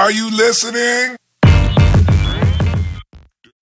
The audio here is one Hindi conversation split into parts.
Are you listening?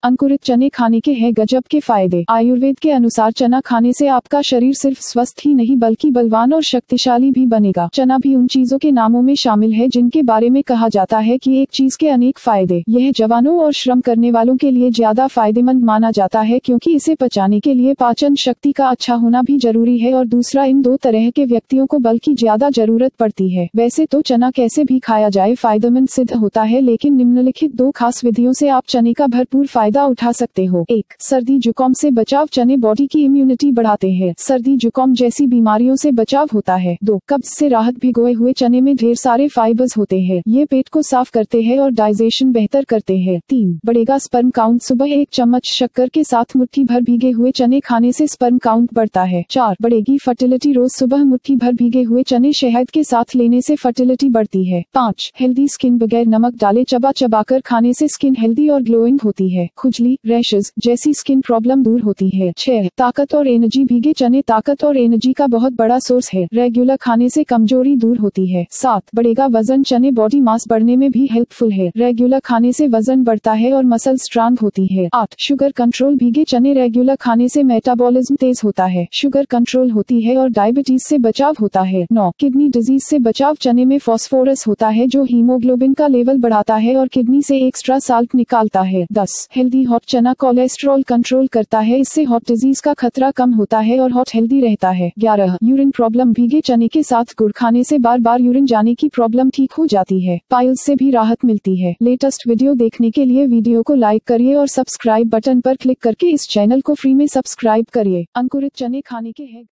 अंकुरित चने खाने के हैं गजब के फ़ायदे। आयुर्वेद के अनुसार चना खाने से आपका शरीर सिर्फ़ स्वस्थ ही नहीं, बल्कि बलवान और शक्तिशाली भी बनेगा। चना भी उन चीज़ों के नामों में शामिल है जिनके बारे में कहा जाता है कि एक चीज़ के अनेक फ़ायदे। यह जवानों और श्रम करने वालों के लिए ज़्यादा फ़ायदेमंद माना जाता है, क्योंकि इसे पचाने के लिए पाचन शक्ति का अच्छा होना भी ज़रूरी है और दूसरा इन दो तरह के व्यक्तियों को बल की ज़्यादा ज़रूरत पड़ती है। वैसे तो चना कैसे भी खाया जाए, फ़ायदेमंद सिद्ध होता है, लेकिन निम्नलिखित दो खास विधियों से आप चने का भरपूर फ़ायदा फ़ायदा उठा सकते हो। एक, सर्दी जुकाम से बचाव। चने बॉडी की इम्यूनिटी बढ़ाते हैं। सर्दी जुकाम जैसी बीमारियों से बचाव होता है। दो, कब्ज से राहत भिगोए हुए चने में ढेर सारे फाइबर्स होते हैं। ये पेट को साफ़ करते हैं और डाइजेशन बेहतर करते हैं। तीन, बढ़ेगा स्पर्म काउंट सुबह एक चम्मच शक्कर के साथ मुट्ठी भर भीगे हुए चने खाने से स्पर्म काउंट बढ़ता है। चार, बढ़ेगी फर्टिलिटी रोज सुबह मुट्ठी भर भीगे हुए चने शहद के साथ लेने से फर्टिलिटी बढ़ती है। पाँच हेल्दी स्किन बगैर नमक डाले चबा चबाकर खाने से स्किन हेल्दी और ग्लोइंग होती है। खुजली रैशेज जैसी स्किन प्रॉब्लम दूर होती है। छह, ताकत और एनर्जी भीगे चने ताकत और एनर्जी का बहुत बड़ा सोर्स है। रेगुलर खाने से कमज़ोरी दूर होती है। सात, बढ़ेगा वज़न। चने बॉडी मास बढ़ने में भी हेल्पफुल है। रेगुलर खाने से वज़न बढ़ता है और मसल स्ट्रांग होती है। आठ शुगर कंट्रोल भीगे चने रेगुलर खाने से मेटाबॉलिज्म तेज होता है। शुगर कंट्रोल होती है और डायबिटीज़ से बचाव होता है। नौ किडनी डिज़ीज़ से बचाव। चने में फॉस्फोरस होता है जो हीमोग्लोबिन का लेवल बढ़ाता है और किडनी से एक्स्ट्रा साल्ट निकालता है। दस हेल्दी हॉट चना कोलेस्ट्रॉल कंट्रोल करता है। इससे हॉट डिज़ीज़ का खतरा कम होता है और हॉट हेल्दी रहता है। ग्यारह यूरिन प्रॉब्लम भीगे चने के साथ गुड़ खाने से बार बार यूरिन जाने की प्रॉब्लम ठीक हो जाती है। पाइल्स से भी राहत मिलती है। लेटेस्ट वीडियो देखने के लिए वीडियो को लाइक करिए और सब्सक्राइब बटन पर क्लिक करके इस चैनल को फ्री में सब्सक्राइब करिए। अंकुरित चने खाने के हैं।